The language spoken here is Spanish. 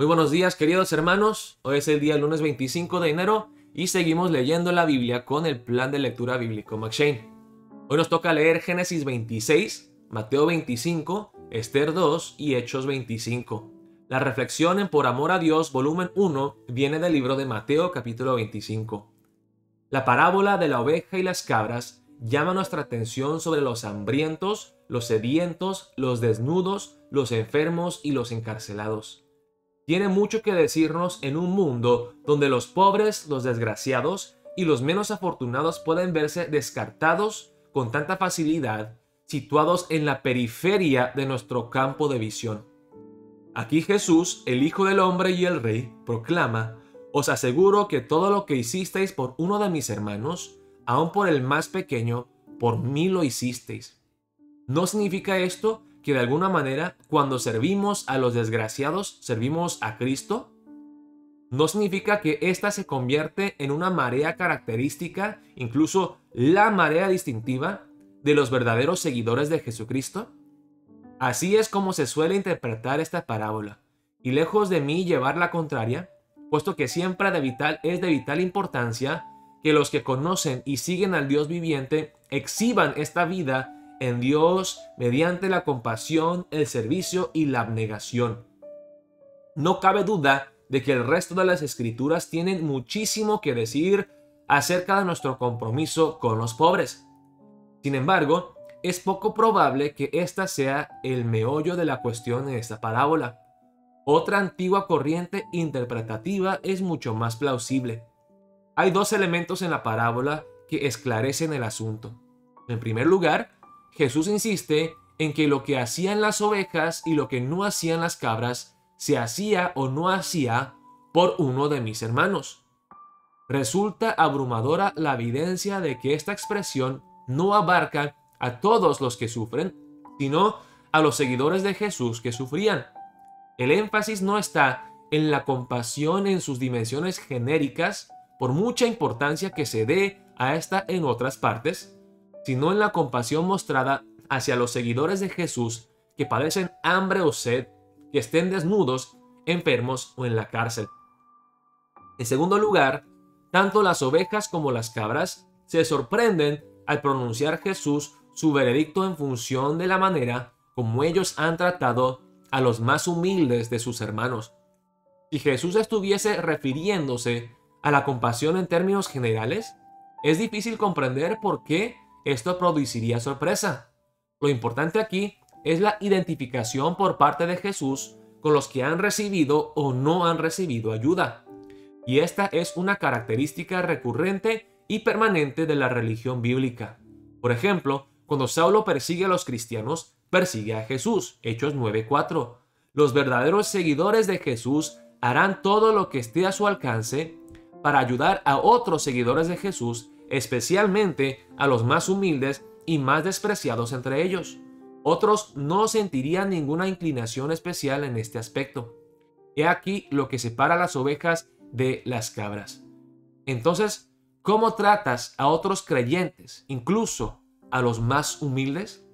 Muy buenos días queridos hermanos, hoy es el día lunes 25 de enero y seguimos leyendo la Biblia con el plan de lectura bíblico McShane. Hoy nos toca leer Génesis 26, Mateo 25, Esther 2 y Hechos 25. La reflexión en Por Amor a Dios, volumen 1, viene del libro de Mateo capítulo 25. La parábola de la oveja y las cabras llama nuestra atención sobre los hambrientos, los sedientos, los desnudos, los enfermos y los encarcelados tiene mucho que decirnos en un mundo donde los pobres, los desgraciados y los menos afortunados pueden verse descartados con tanta facilidad, situados en la periferia de nuestro campo de visión. Aquí Jesús, el Hijo del Hombre y el Rey, proclama, os aseguro que todo lo que hicisteis por uno de mis hermanos, aun por el más pequeño, por mí lo hicisteis. ¿No significa esto que de alguna manera cuando servimos a los desgraciados, servimos a Cristo, no significa que ésta se convierte en una marea característica, incluso la marea distintiva de los verdaderos seguidores de Jesucristo. Así es como se suele interpretar esta parábola, y lejos de mí llevar la contraria, puesto que siempre de vital, es de vital importancia que los que conocen y siguen al Dios viviente exhiban esta vida en Dios mediante la compasión, el servicio y la abnegación. No cabe duda de que el resto de las escrituras tienen muchísimo que decir acerca de nuestro compromiso con los pobres. Sin embargo, es poco probable que esta sea el meollo de la cuestión en esta parábola. Otra antigua corriente interpretativa es mucho más plausible. Hay dos elementos en la parábola que esclarecen el asunto. En primer lugar, Jesús insiste en que lo que hacían las ovejas y lo que no hacían las cabras se hacía o no hacía por uno de mis hermanos. Resulta abrumadora la evidencia de que esta expresión no abarca a todos los que sufren, sino a los seguidores de Jesús que sufrían. El énfasis no está en la compasión en sus dimensiones genéricas, por mucha importancia que se dé a esta en otras partes, sino en la compasión mostrada hacia los seguidores de Jesús que padecen hambre o sed, que estén desnudos, enfermos o en la cárcel. En segundo lugar, tanto las ovejas como las cabras se sorprenden al pronunciar Jesús su veredicto en función de la manera como ellos han tratado a los más humildes de sus hermanos. Si Jesús estuviese refiriéndose a la compasión en términos generales, es difícil comprender por qué esto produciría sorpresa. Lo importante aquí es la identificación por parte de Jesús con los que han recibido o no han recibido ayuda. Y esta es una característica recurrente y permanente de la religión bíblica. Por ejemplo, cuando Saulo persigue a los cristianos, persigue a Jesús, Hechos 9:4. Los verdaderos seguidores de Jesús harán todo lo que esté a su alcance para ayudar a otros seguidores de Jesús especialmente a los más humildes y más despreciados entre ellos. Otros no sentirían ninguna inclinación especial en este aspecto. He aquí lo que separa las ovejas de las cabras. Entonces, ¿cómo tratas a otros creyentes, incluso a los más humildes?